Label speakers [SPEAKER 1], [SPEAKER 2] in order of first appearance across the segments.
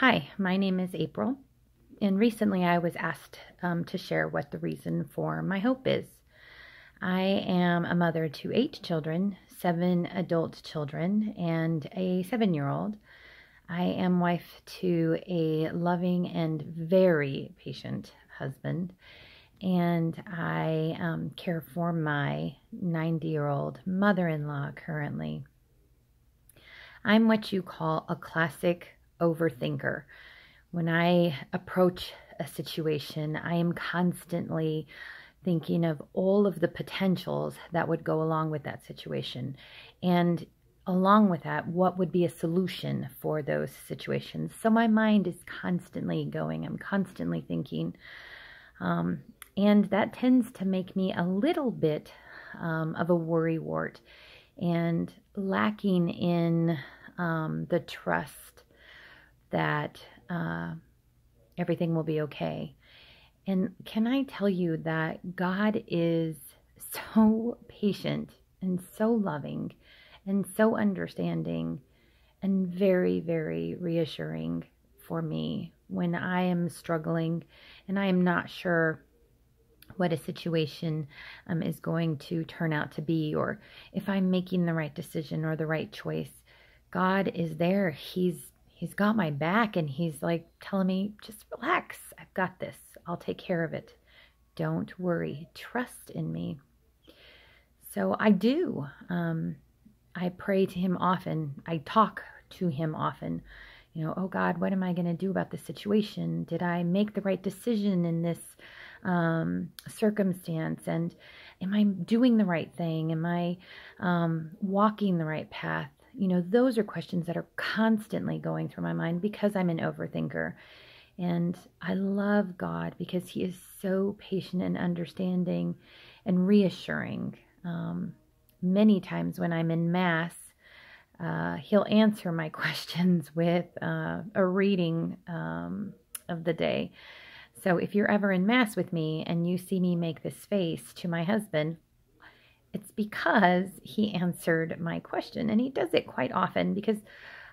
[SPEAKER 1] Hi, my name is April, and recently I was asked um, to share what the reason for my hope is. I am a mother to eight children, seven adult children, and a seven year old. I am wife to a loving and very patient husband, and I um, care for my 90 year old mother in law currently. I'm what you call a classic overthinker. When I approach a situation, I am constantly thinking of all of the potentials that would go along with that situation. And along with that, what would be a solution for those situations? So my mind is constantly going, I'm constantly thinking. Um, and that tends to make me a little bit um, of a worrywart and lacking in um, the trust that uh, everything will be okay. And can I tell you that God is so patient and so loving and so understanding and very, very reassuring for me when I am struggling and I am not sure what a situation um, is going to turn out to be or if I'm making the right decision or the right choice. God is there. He's he's got my back and he's like telling me, just relax. I've got this. I'll take care of it. Don't worry. Trust in me. So I do. Um, I pray to him often. I talk to him often. You know, oh God, what am I going to do about this situation? Did I make the right decision in this um, circumstance? And am I doing the right thing? Am I um, walking the right path? You know, those are questions that are constantly going through my mind because I'm an overthinker. And I love God because He is so patient and understanding and reassuring. Um, many times when I'm in Mass, uh, He'll answer my questions with uh, a reading um, of the day. So if you're ever in Mass with me and you see me make this face to my husband, it's because he answered my question. And he does it quite often because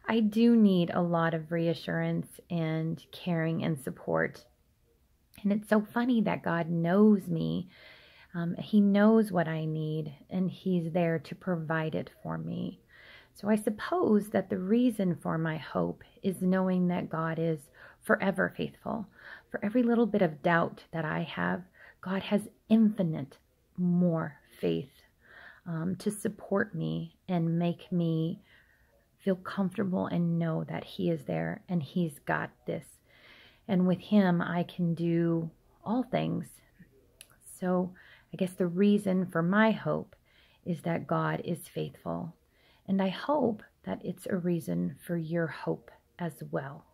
[SPEAKER 1] I do need a lot of reassurance and caring and support. And it's so funny that God knows me. Um, he knows what I need, and He's there to provide it for me. So I suppose that the reason for my hope is knowing that God is forever faithful. For every little bit of doubt that I have, God has infinite more faith um, to support me and make me feel comfortable and know that He is there and He's got this. And with Him, I can do all things. So I guess the reason for my hope is that God is faithful. And I hope that it's a reason for your hope as well.